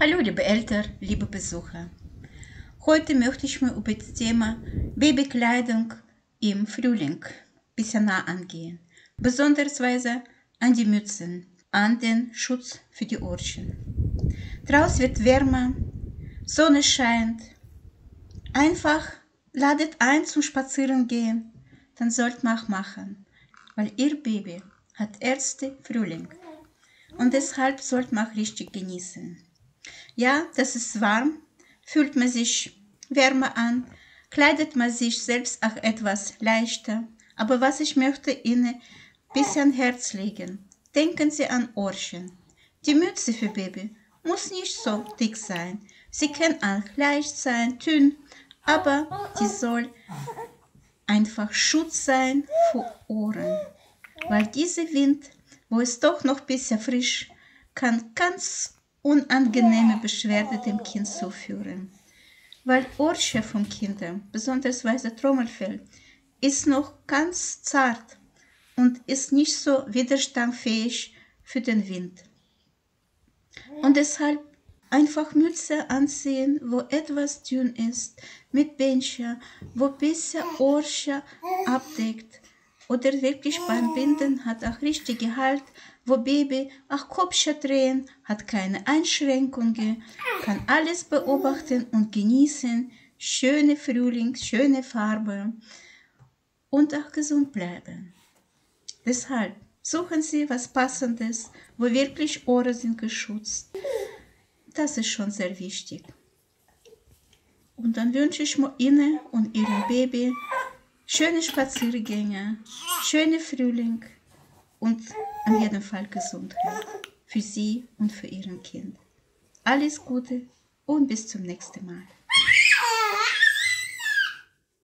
Hallo liebe Eltern, liebe Besucher. Heute möchte ich mir über das Thema Babykleidung im Frühling ein bisschen nah angehen. Besondersweise an die Mützen, an den Schutz für die Ohrchen. Draußen wird wärmer, Sonne scheint. Einfach ladet ein zum Spazierengehen, dann sollt man auch machen, weil ihr Baby hat erste Frühling und deshalb sollte man auch richtig genießen. Ja, das ist warm, fühlt man sich wärmer an, kleidet man sich selbst auch etwas leichter. Aber was ich möchte Ihnen bis an Herz legen, denken Sie an Ohrchen. Die Mütze für Baby muss nicht so dick sein. Sie kann auch leicht sein, dünn, aber die soll einfach Schutz sein für Ohren. Weil dieser Wind, wo es doch noch ein bisschen frisch, kann ganz unangenehme Beschwerde dem Kind zuführen. Weil Ohrchen vom Kind, besonders weiße Trommelfell, ist noch ganz zart und ist nicht so widerstandsfähig für den Wind. Und deshalb einfach Mütze anziehen, wo etwas dünn ist, mit Bändchen, wo bisschen Ohrchen abdeckt. Oder wirklich beim Binden hat auch richtige Halt, wo Baby auch Kopfchen drehen, hat keine Einschränkungen, kann alles beobachten und genießen, schöne Frühling, schöne Farbe und auch gesund bleiben. Deshalb suchen Sie was Passendes, wo wirklich Ohren sind geschützt. Das ist schon sehr wichtig. Und dann wünsche ich Ihnen und Ihrem Baby schöne Spaziergänge, schöne Frühling und an jeden Fall Gesundheit für Sie und für Ihren Kind. Alles Gute und bis zum nächsten Mal.